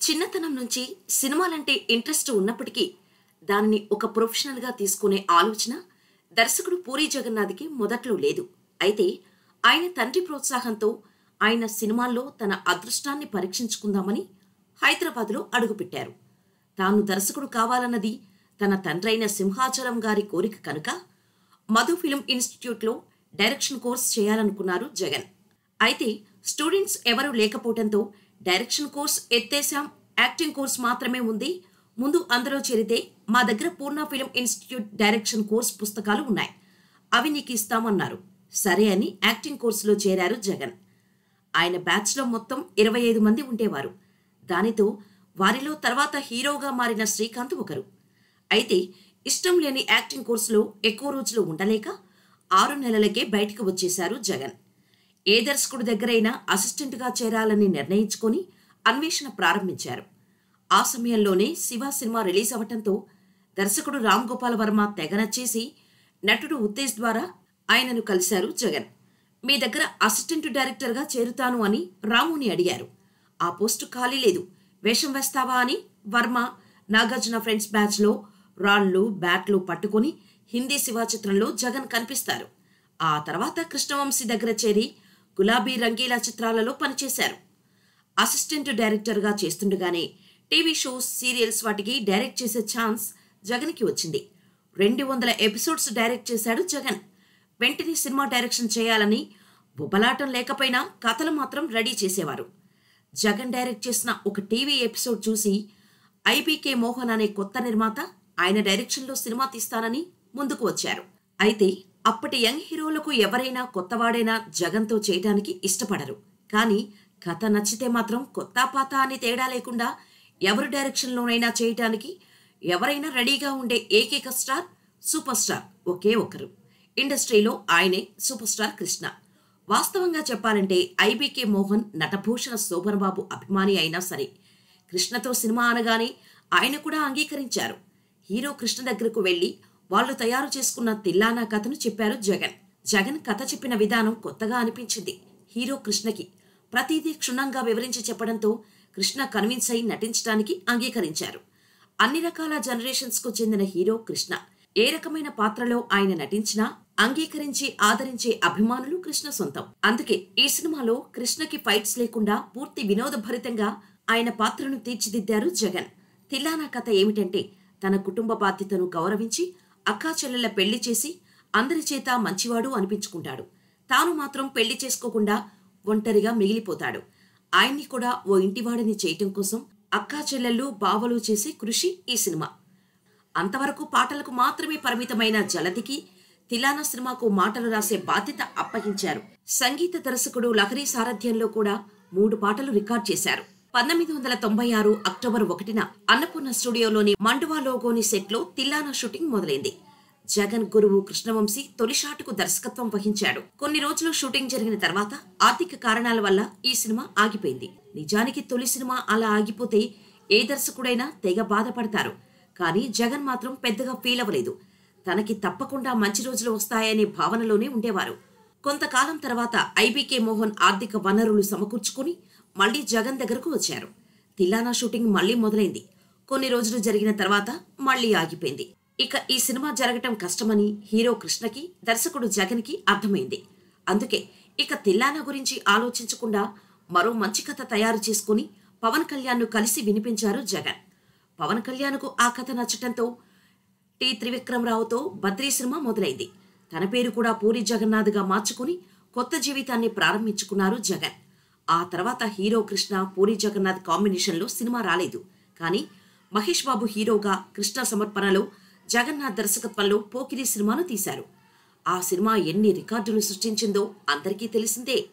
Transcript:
చిన్నతనం నుంచి సినిమాలంటే ఇంట్రెస్ట్ ఉన్నప్పటికీ దానిని ఒక ప్రొఫెషనల్గా తీసుకునే ఆలోచన దర్శకుడు పూరి జగన్నాథ్కి మొదట్లో లేదు. అయితే ఆయన తండ్రి ప్రోత్సాహంతో ఆయన సినిమాల్లో తన అదృష్టాన్ని పరీక్షించుకుందామని హైదరాబాద్లో అడుగుపెట్టారు. తాను దర్శకుడు కావాలన్నది తన తండ్రైన సింహాచలం గారి కోరిక కనుక మధు ఫిలిం ఇన్స్టిట్యూట్లో డైరెక్షన్ కోర్స్ చేయాలనుకున్నారు జగన్. అయితే స్టూడెంట్స్ ఎవరూ లేకపోవడంతో డైరెక్షన్ కోర్స్ ఎత్తేసాం యాక్టింగ్ కోర్స్ మాత్రమే ఉంది. ముందు అందులో చేరితే మా దగ్గర Purna film institute direction course పుస్తకాలు ఉన్నాయి. అవి నీకు ఇస్తామన్నారు. సరే అని యాక్టింగ్ కోర్సులో చేరారు జగన్. ఆయన బ్యాచ్లో మొత్తం ఇరవై ఐదు మంది ఉండేవారు. దానితో వారిలో తర్వాత హీరోగా మారిన శ్రీకాంత్ ఒకరు. అయితే ఇష్టం లేని యాక్టింగ్ కోర్సులో ఎక్కువ రోజులు ఉండలేక ఆరు నెలలకే బయటకు వచ్చేశారు జగన్. ఏ దర్శకుడి దగ్గరైనా అసిస్టెంట్గా చేరాలని నిర్ణయించుకొని అన్వేషణ ప్రారంభించారు. ఆ సమయంలోనే శివ సినిమా రిలీజ్ అవ్వటంతో దర్శకుడు రామ్ గోపాల్ వర్మ తెగ నచ్చేసి నటుడు ఉత్తేజ్ ద్వారా ఆయనను కలిశారు జగన్. మీ దగ్గర అసిస్టెంట్ డైరెక్టర్గా చేరుతాను అని రాముని అడిగారు. ఆ పోస్టు ఖాళీ లేదు. వేషం వేస్తావా అని వర్మ నాగార్జున ఫ్రెండ్స్ బ్యాచ్లో రాళ్ళు బ్యాట్లు పట్టుకొని హిందీ శివ చిత్రంలో జగన్ కనిపిస్తారు. ఆ తర్వాత కృష్ణవంశీ దగ్గర చేరి గులాబీ రంగీలా చిత్రాలలో పనిచేశారు. అసిస్టెంట్ డైరెక్టర్గా చేస్తుండగానే టీవీ షోస్ సీరియల్స్ వాటికి డైరెక్ట్ చేసే ఛాన్స్ జగన్కి వచ్చింది. రెండు వందల ఎపిసోడ్స్ డైరెక్ట్ చేశాడు జగన్. వెంటనే సినిమా డైరెక్షన్ చేయాలని బుబలాటం లేకపోయినా కథలు మాత్రం రెడీ చేసేవారు. జగన్ డైరెక్ట్ చేసిన ఒక టీవీ ఎపిసోడ్ చూసి ఐబీకే మోహన్ అనే కొత్త నిర్మాత ఆయన డైరెక్షన్లో సినిమా తీస్తానని ముందుకు వచ్చారు. అయితే అప్పటి యంగ్ హీరోలకు ఎవరైనా కొత్తవాడైనా జగన్తో చేయటానికి ఇష్టపడరు. కానీ కథ నచ్చితే మాత్రం కొత్త పాత అని తేడా లేకుండా ఎవరి డైరెక్షన్లోనైనా చేయటానికి ఎవరైనా రెడీగా ఉండే ఏకైక స్టార్ సూపర్ స్టార్ ఒకే ఒకరు. ఇండస్ట్రీలో ఆయనే సూపర్ స్టార్ కృష్ణ. వాస్తవంగా చెప్పాలంటే ఐబీకే మోహన్ నటభూషణ శోభన్ బాబు అభిమాని అయినా సరే కృష్ణతో సినిమా అనగానే ఆయన కూడా అంగీకరించారు. హీరో కృష్ణ దగ్గరకు వెళ్ళి వాళ్ళు తయారు చేసుకున్న తిల్లానా కథను చెప్పారు జగన్. జగన్ కథ చెప్పిన విధానం కొత్తగా అనిపించింది. హీరో కృష్ణకి. ప్రతిదీ క్షుణ్ణంగా వివరించి చెప్పడంతో కృష్ణ కన్విన్స్ అయి నటించడానికి అంగీకరించారు. అన్ని రకాల జనరేషన్స్కు చెందిన హీరో కృష్ణ. ఏ రకమైన పాత్రలో ఆయన నటించినా అంగీకరించి ఆదరించే అభిమానులు కృష్ణ సొంతం. అందుకే ఈ సినిమాలో కృష్ణకి ఫైట్స్ లేకుండా పూర్తి వినోదభరితంగా ఆయన పాత్రను తీర్చిదిద్దారు జగన్. తిల్లానా కథ ఏమిటంటే తన కుటుంబ బాధ్యతను గౌరవించి అక్కాచెల్లెళ్ళ పెళ్ళి చేసి అందరి చేత మంచివాడు అనిపించుకుంటాడు. తాను మాత్రం పెళ్ళి చేసుకోకుండా ఒంటరిగా మిగిలిపోతాడు. ఆయన్ని కూడా ఓ ఇంటివాడిని చేయటం కోసం అక్కా చెల్లెళ్ళు బావలు చేసే కృషి ఈ సినిమా. అంతవరకు పాటలకు మాత్రమే పరిమితమైన జలతికి తిలానా సినిమాకు మాటలు రాసే బాధ్యత అప్పగించారు. సంగీత దర్శకుడు లహరి సారథ్యంలో కూడా మూడు పాటలు రికార్డ్ చేశారు. పంతొమ్మిది వందల తొంభై ఆరు అక్టోబర్ ఒకటిన అన్నపూర్ణ స్టూడియోలోని మండువా లోగోని సెట్లో తిల్లానా షూటింగ్ మొదలైంది. జగన్ గురువు కృష్ణవంశీ తొలి షాటుకు దర్శకత్వం వహించాడు. కొన్ని రోజులు షూటింగ్ జరిగిన తర్వాత ఆర్థిక కారణాల వల్ల ఈ సినిమా ఆగిపోయింది. నిజానికి తొలి సినిమా అలా ఆగిపోతే ఏ దర్శకుడైనా తెగ బాధపడతారు. కానీ జగన్ మాత్రం పెద్దగా ఫీల్ అవ్వలేదు. తనకి తప్పకుండా మంచి రోజులు వస్తాయనే భావనలోనే ఉండేవారు. కొంతకాలం తర్వాత ఐబీకే మోహన్ ఆర్థిక వనరులు సమకూర్చుకుని మళ్ళీ జగన్ దగ్గరకు వచ్చారు. తిల్లానా షూటింగ్ మళ్ళీ మొదలైంది. కొన్ని రోజులు జరిగిన తర్వాత మళ్ళీ ఆగిపోయింది. ఇక ఈ సినిమా జరగటం కష్టమని హీరో కృష్ణకి దర్శకుడు జగన్కి అర్థమైంది. అందుకే ఇక తిల్లానా గురించి ఆలోచించకుండా మరో మంచి కథ తయారు చేసుకుని పవన్ కళ్యాణ్ను కలిసి వినిపించారు జగన్. పవన్ కళ్యాణ్కు ఆ కథ నచ్చటంతో టి త్రివిక్రమరావుతో బద్రీ సినిమా మొదలైంది. తన పేరు కూడా పూరి జగన్నాథ్గా మార్చుకుని కొత్త జీవితాన్ని ప్రారంభించుకున్నారు జగన్. ఆ తర్వాత హీరో కృష్ణ పూరి జగన్నాథ్ కాంబినేషన్లో సినిమా రాలేదు. కానీ మహేష్ బాబు హీరోగా కృష్ణ సమర్పణలో జగన్నాథ్ దర్శకత్వంలో పోకిరి సినిమాను తీశారు. ఆ సినిమా ఎన్ని రికార్డులు సృష్టించిందో అందరికీ తెలిసిందే.